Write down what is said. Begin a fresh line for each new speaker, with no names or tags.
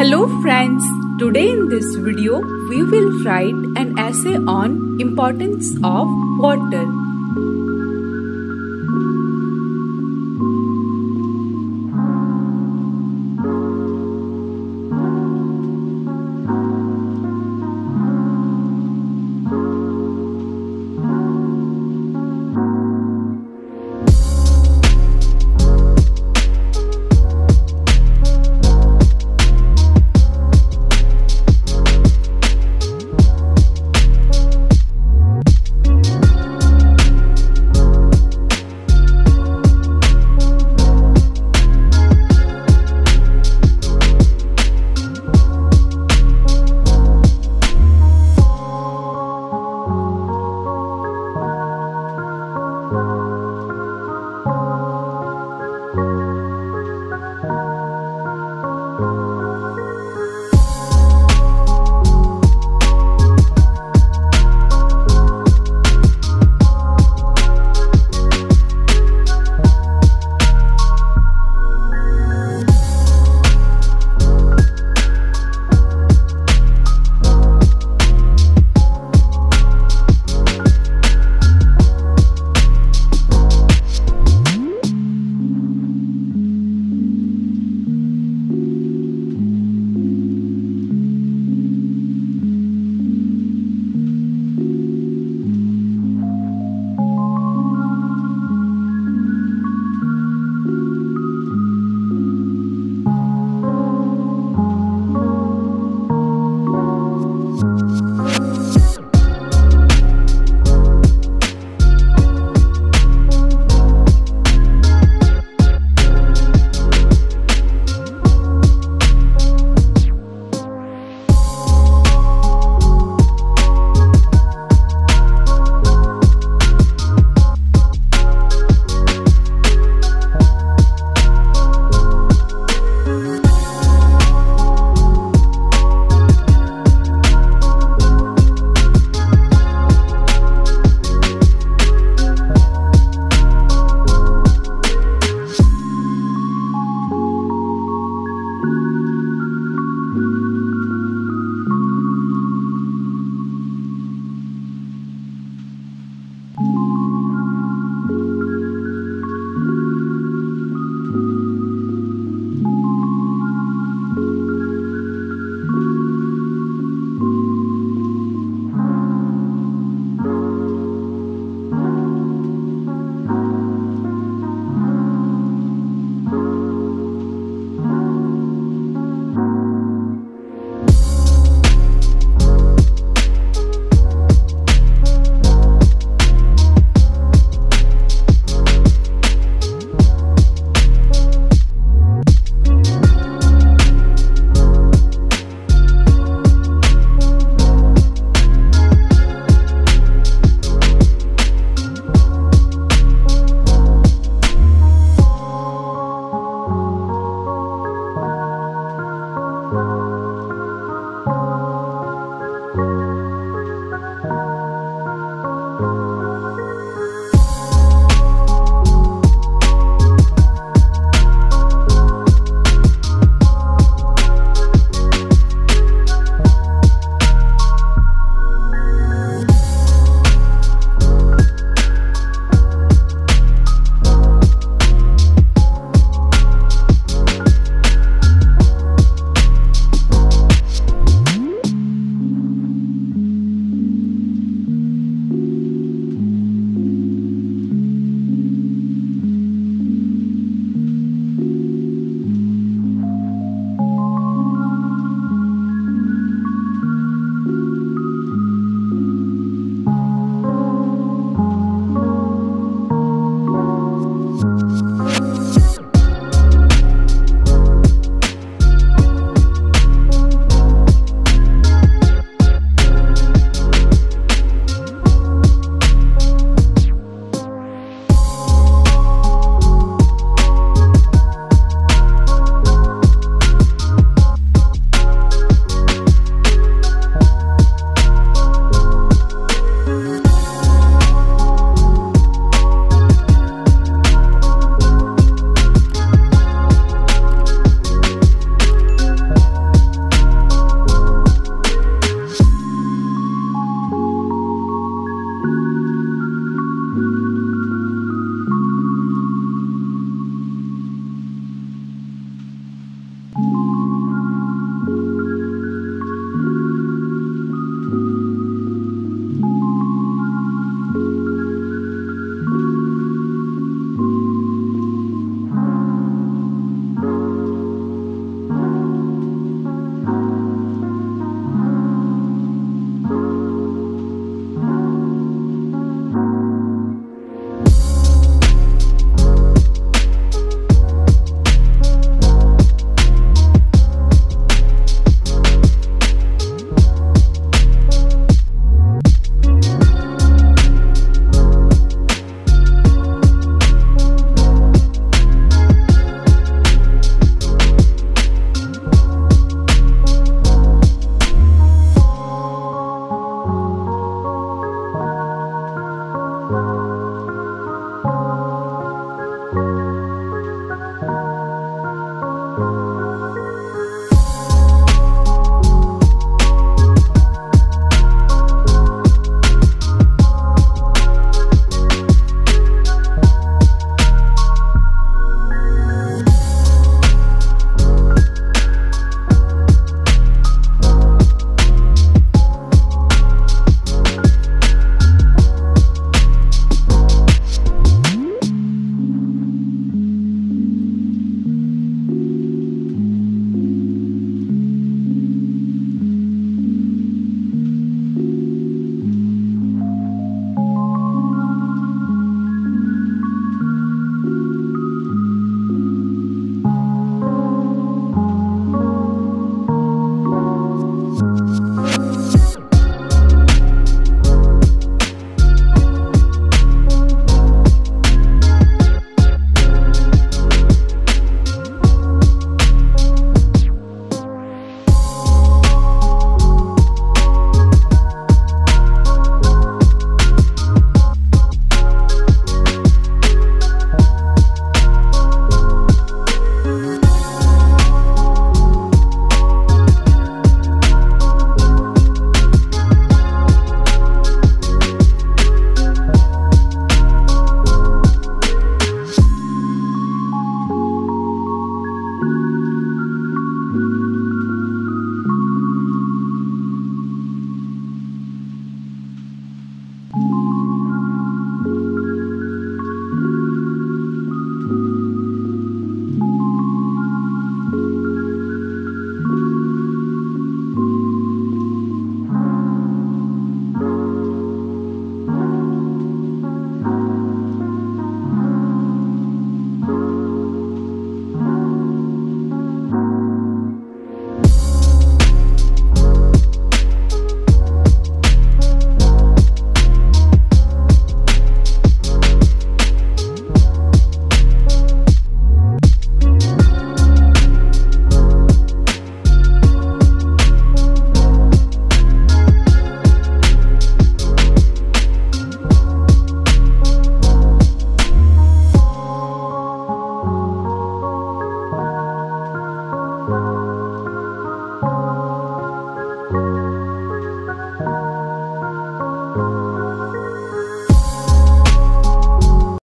Hello friends, today in this video we will write an essay on importance of water.